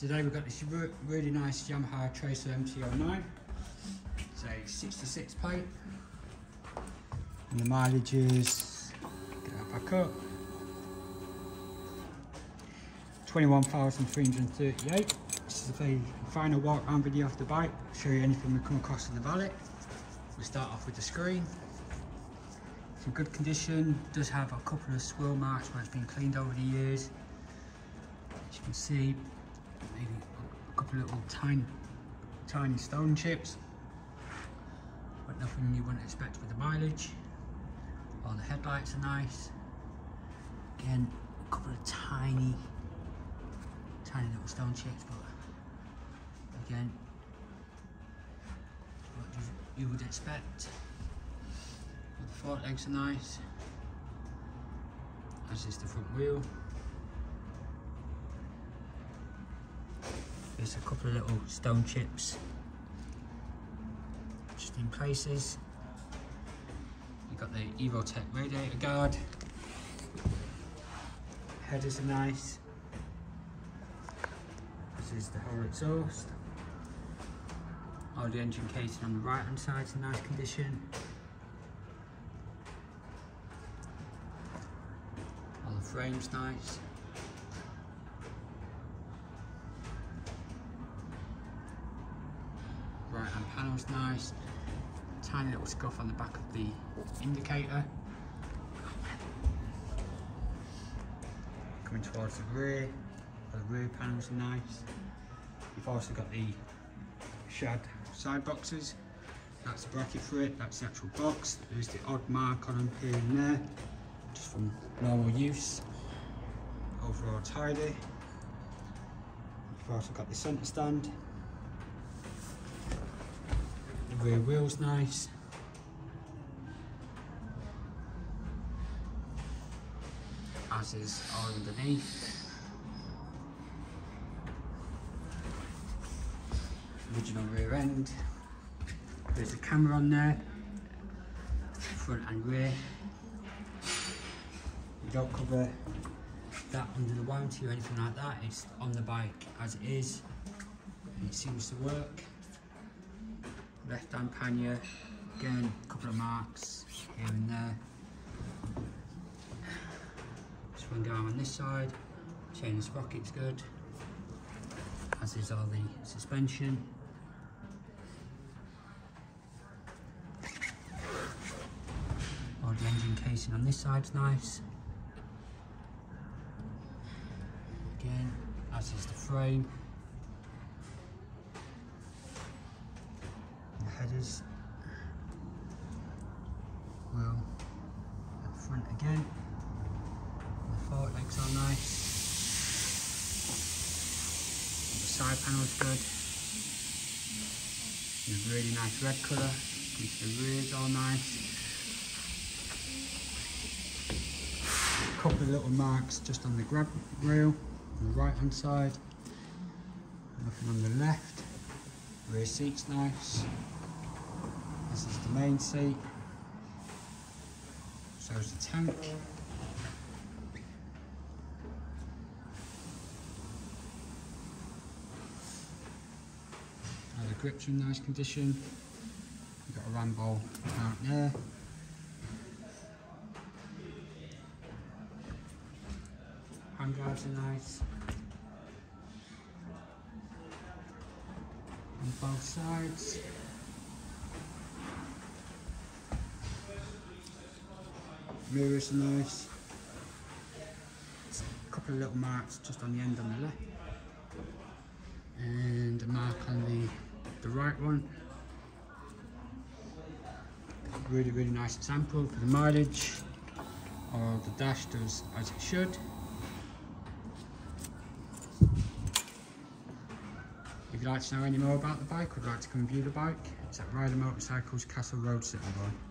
Today we've got this really nice Yamaha Tracer MT-09. It's a 66 plate. And the mileage is, get that back up, 21,338. This is the final walk around video of the bike. Show you anything we come across in the valley. We start off with the screen. It's in good condition, does have a couple of swirl marks where it's been cleaned over the years. As you can see, maybe a couple of little tiny, tiny stone chips, but nothing you wouldn't expect with the mileage. All the headlights are nice. Again, a couple of tiny, tiny little stone chips, but again, what you would expect. The fork legs are nice, as is the front wheel. There's a couple of little stone chips just in places. You've got the Evotech radiator guard. Headers are nice. This is the whole exhaust. All the engine casing on the right hand side is in nice condition. All the frame's nice. Nice. Tiny little scuff on the back of the indicator. Coming towards the rear, the rear panels are nice. You've also got the shad side boxes. That's the bracket for it, that's the actual box. There's the odd mark on them here and there, just from normal use. Overall tidy. You've also got the centre stand rear wheel's nice. As is underneath. Original rear end. There's a camera on there, front and rear. We don't cover that under the warranty or anything like that. It's on the bike as it is. And it seems to work left hand pannier, again a couple of marks here and there. Spring arm on this side, chain and sprocket's good, as is all the suspension. All the engine casing on this side's nice. Again, as is the frame. At the front again. The fork legs are nice. The side panel's good. a really nice red colour. The rear's all nice. A couple of little marks just on the grab rail on the right hand side. Nothing on the left. Rear seat's nice. This is the main seat. So is the tank. Now the grips are in nice condition. We've got a Rambo out there. Hand drives are nice. On both sides. Mirrors nice. A couple of little marks just on the end on the left. And a mark on the, the right one. Really, really nice example for the mileage. Or the dash does as it should. If you'd like to know any more about the bike, would like to come and view the bike, it's at Ryder Motorcycles Castle Road, Sittingbourne.